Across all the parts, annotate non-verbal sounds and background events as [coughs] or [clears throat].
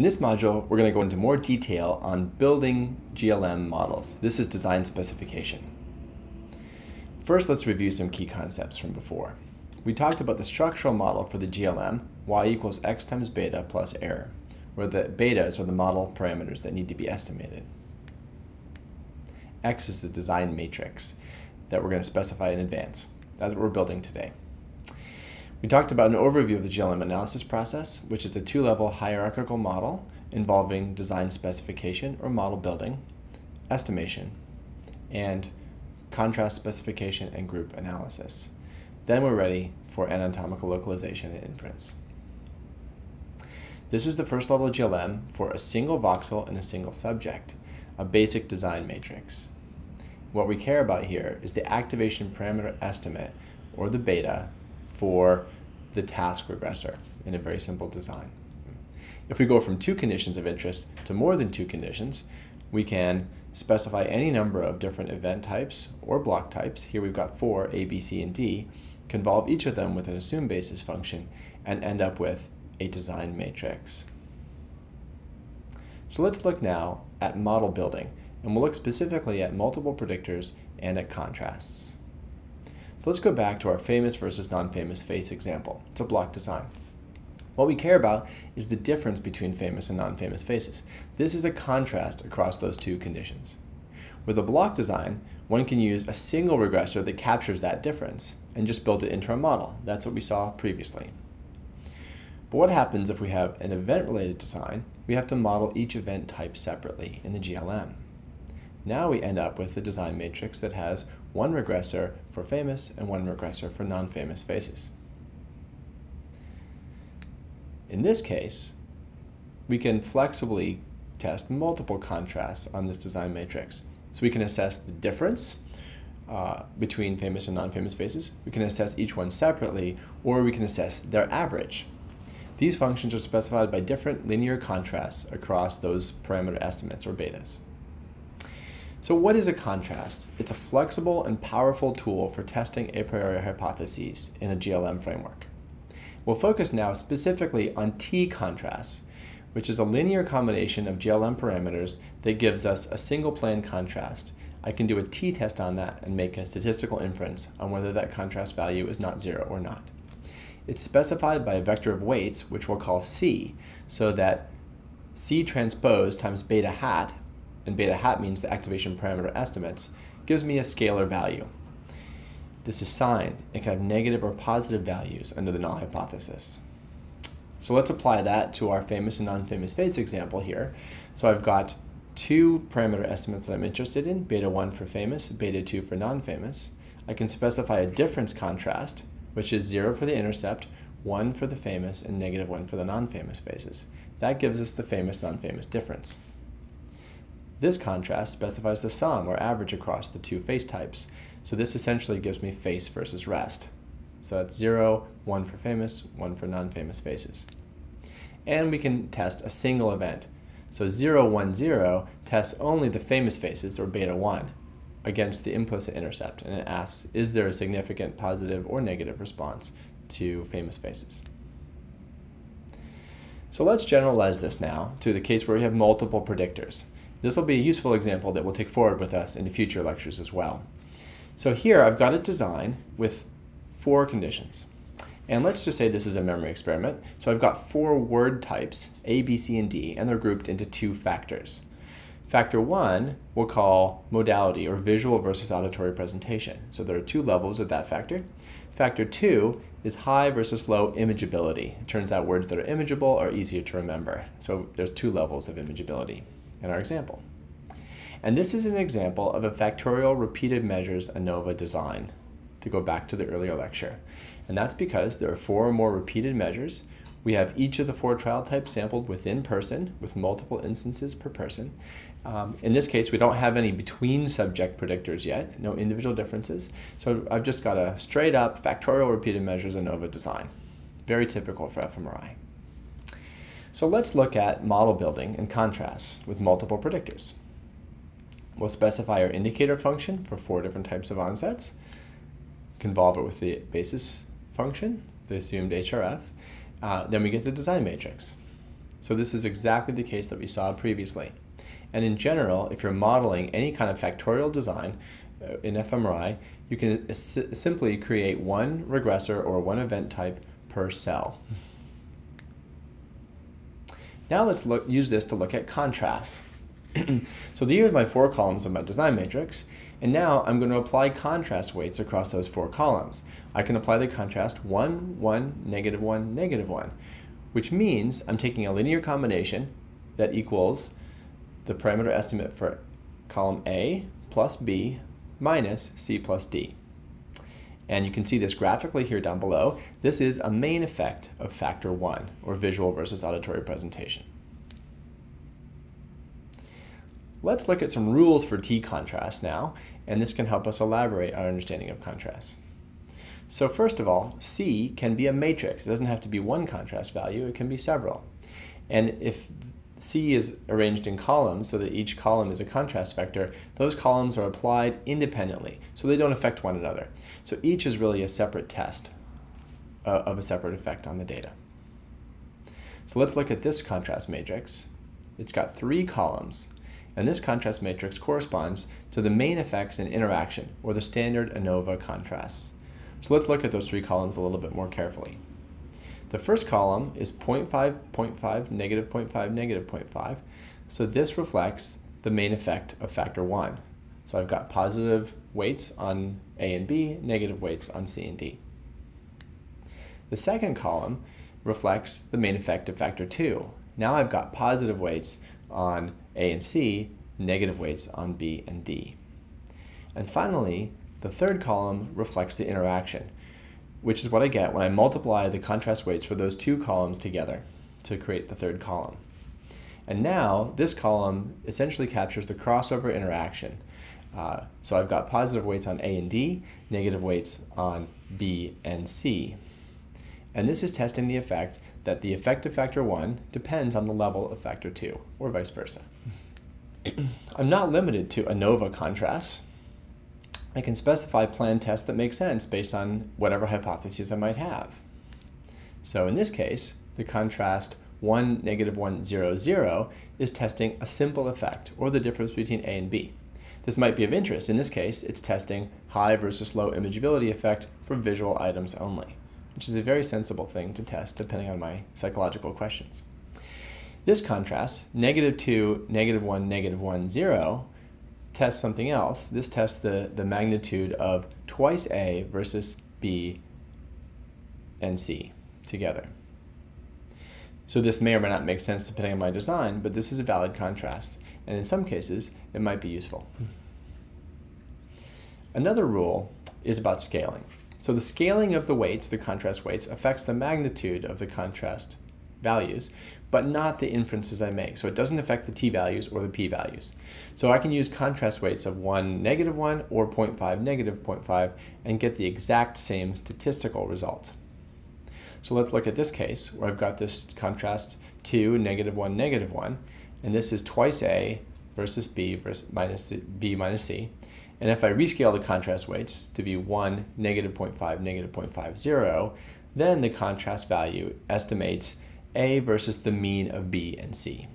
In this module, we're going to go into more detail on building GLM models. This is design specification. First, let's review some key concepts from before. We talked about the structural model for the GLM, y equals x times beta plus error, where the betas are the model parameters that need to be estimated. X is the design matrix that we're going to specify in advance. That's what we're building today. We talked about an overview of the GLM analysis process, which is a two-level hierarchical model involving design specification or model building, estimation, and contrast specification and group analysis. Then we're ready for anatomical localization and inference. This is the first level GLM for a single voxel and a single subject, a basic design matrix. What we care about here is the activation parameter estimate, or the beta, for the task regressor in a very simple design. If we go from two conditions of interest to more than two conditions, we can specify any number of different event types or block types. Here we've got four, A, B, C, and D. Convolve each of them with an assume basis function and end up with a design matrix. So let's look now at model building, and we'll look specifically at multiple predictors and at contrasts. So let's go back to our famous versus non-famous face example. It's a block design. What we care about is the difference between famous and non-famous faces. This is a contrast across those two conditions. With a block design, one can use a single regressor that captures that difference and just build it into a model. That's what we saw previously. But what happens if we have an event-related design? We have to model each event type separately in the GLM. Now we end up with the design matrix that has one regressor for famous and one regressor for non-famous faces. In this case, we can flexibly test multiple contrasts on this design matrix. So we can assess the difference uh, between famous and non-famous faces. We can assess each one separately, or we can assess their average. These functions are specified by different linear contrasts across those parameter estimates, or betas. So what is a contrast? It's a flexible and powerful tool for testing a priori hypotheses in a GLM framework. We'll focus now specifically on t-contrasts, which is a linear combination of GLM parameters that gives us a single plane contrast. I can do a t-test on that and make a statistical inference on whether that contrast value is not zero or not. It's specified by a vector of weights, which we'll call c, so that c transpose times beta hat and beta hat means the activation parameter estimates, gives me a scalar value. This is sign. It can have negative or positive values under the null hypothesis. So let's apply that to our famous and non-famous face example here. So I've got two parameter estimates that I'm interested in, beta 1 for famous, beta 2 for non-famous. I can specify a difference contrast, which is 0 for the intercept, 1 for the famous, and negative 1 for the non-famous faces. That gives us the famous non-famous difference. This contrast specifies the sum or average across the two face types. So this essentially gives me face versus rest. So that's 0, 1 for famous, 1 for non-famous faces. And we can test a single event. So 0, 1, 0 tests only the famous faces, or beta 1, against the implicit intercept. And it asks, is there a significant positive or negative response to famous faces? So let's generalize this now to the case where we have multiple predictors. This will be a useful example that we'll take forward with us into future lectures as well. So here I've got a design with four conditions. And let's just say this is a memory experiment. So I've got four word types, A, B, C, and D, and they're grouped into two factors. Factor one we'll call modality, or visual versus auditory presentation. So there are two levels of that factor. Factor two is high versus low imageability. It turns out words that are imageable are easier to remember. So there's two levels of imageability in our example. And this is an example of a factorial repeated measures ANOVA design, to go back to the earlier lecture. And that's because there are four or more repeated measures. We have each of the four trial types sampled within person, with multiple instances per person. Um, in this case, we don't have any between subject predictors yet, no individual differences. So I've just got a straight up factorial repeated measures ANOVA design. Very typical for fMRI. So let's look at model building in contrasts with multiple predictors. We'll specify our indicator function for four different types of onsets, convolve it with the basis function, the assumed HRF. Uh, then we get the design matrix. So this is exactly the case that we saw previously. And in general, if you're modeling any kind of factorial design uh, in fMRI, you can simply create one regressor or one event type per cell. Now let's look, use this to look at contrast. [clears throat] so these are my four columns of my design matrix, and now I'm going to apply contrast weights across those four columns. I can apply the contrast 1, 1, negative 1, negative 1, which means I'm taking a linear combination that equals the parameter estimate for column A plus B minus C plus D. And you can see this graphically here down below. This is a main effect of factor one, or visual versus auditory presentation. Let's look at some rules for T-contrast now, and this can help us elaborate our understanding of contrast. So first of all, C can be a matrix. It doesn't have to be one contrast value, it can be several. And if C is arranged in columns so that each column is a contrast vector, those columns are applied independently, so they don't affect one another. So each is really a separate test uh, of a separate effect on the data. So let's look at this contrast matrix. It's got three columns, and this contrast matrix corresponds to the main effects in interaction, or the standard ANOVA contrasts. So let's look at those three columns a little bit more carefully. The first column is 0.5, 0.5, negative 0.5, negative 0.5. So this reflects the main effect of factor 1. So I've got positive weights on A and B, negative weights on C and D. The second column reflects the main effect of factor 2. Now I've got positive weights on A and C, negative weights on B and D. And finally, the third column reflects the interaction which is what I get when I multiply the contrast weights for those two columns together to create the third column. And now this column essentially captures the crossover interaction. Uh, so I've got positive weights on A and D, negative weights on B and C. And this is testing the effect that the effect of factor 1 depends on the level of factor 2, or vice versa. [coughs] I'm not limited to ANOVA contrasts. I can specify planned tests that make sense based on whatever hypotheses I might have. So in this case, the contrast 1, negative 1, 0, 0 is testing a simple effect, or the difference between A and B. This might be of interest. In this case, it's testing high versus low imageability effect for visual items only, which is a very sensible thing to test depending on my psychological questions. This contrast, negative 2, negative 1, negative 1, 0, test something else. This tests the, the magnitude of twice A versus B and C together. So this may or may not make sense depending on my design, but this is a valid contrast, and in some cases, it might be useful. Another rule is about scaling. So the scaling of the weights, the contrast weights, affects the magnitude of the contrast values, but not the inferences I make. So it doesn't affect the t-values or the p-values. So I can use contrast weights of 1, negative 1 or 0.5, negative 0.5 and get the exact same statistical result. So let's look at this case where I've got this contrast 2, negative 1, negative 1, and this is twice A versus B versus minus B minus C. And if I rescale the contrast weights to be 1, negative 0.5, negative 0.50, then the contrast value estimates a versus the mean of B and C.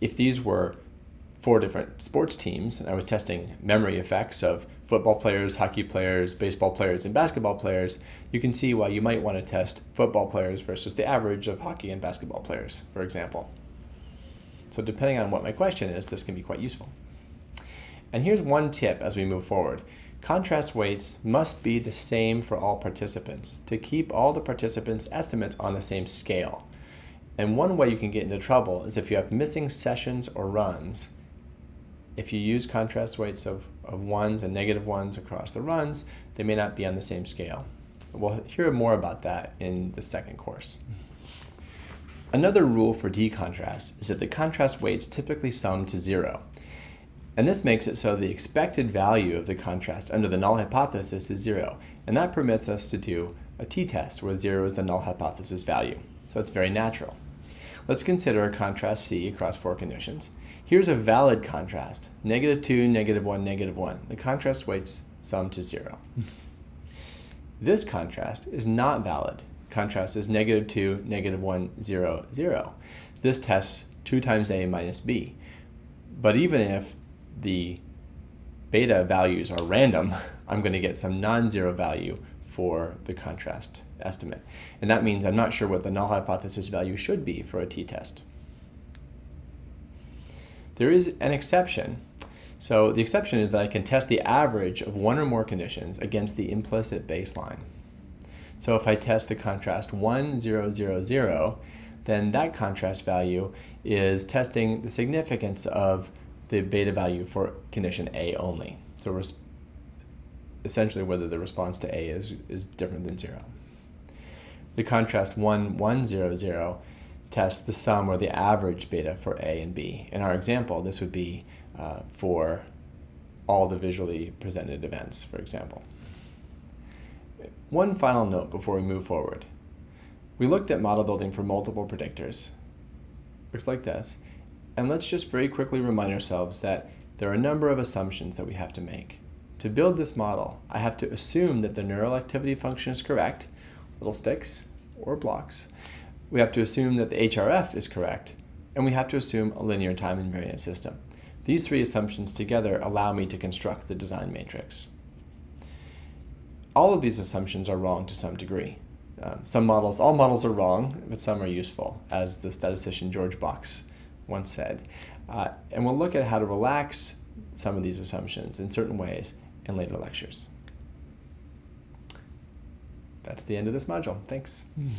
If these were four different sports teams, and I was testing memory effects of football players, hockey players, baseball players, and basketball players, you can see why you might want to test football players versus the average of hockey and basketball players, for example. So depending on what my question is, this can be quite useful. And here's one tip as we move forward. Contrast weights must be the same for all participants to keep all the participants' estimates on the same scale. And one way you can get into trouble is if you have missing sessions or runs. If you use contrast weights of, of ones and negative ones across the runs, they may not be on the same scale. We'll hear more about that in the second course. Another rule for T-contrast is that the contrast weights typically sum to zero. And this makes it so the expected value of the contrast under the null hypothesis is zero. And that permits us to do a t-test where zero is the null hypothesis value. So it's very natural. Let's consider a contrast C across four conditions. Here's a valid contrast, negative 2, negative 1, negative 1. The contrast weights sum to 0. [laughs] this contrast is not valid contrast is negative 2, negative 1, 0, 0. This tests 2 times A minus B. But even if the beta values are random, [laughs] I'm going to get some non-zero value for the contrast estimate. And that means I'm not sure what the null hypothesis value should be for a t-test. There is an exception. So the exception is that I can test the average of one or more conditions against the implicit baseline. So if I test the contrast 1, 0, 0, 0, then that contrast value is testing the significance of the beta value for condition A only. So essentially whether the response to A is, is different than 0. The contrast 1, 1, 0, 0 tests the sum or the average beta for A and B. In our example, this would be uh, for all the visually presented events, for example. One final note before we move forward. We looked at model building for multiple predictors. Looks like this. And let's just very quickly remind ourselves that there are a number of assumptions that we have to make. To build this model, I have to assume that the neural activity function is correct, little sticks or blocks. We have to assume that the HRF is correct, and we have to assume a linear time invariant system. These three assumptions together allow me to construct the design matrix. All of these assumptions are wrong to some degree. Um, some models, all models are wrong, but some are useful, as the statistician George Box once said. Uh, and we'll look at how to relax some of these assumptions in certain ways in later lectures. That's the end of this module. Thanks. Mm.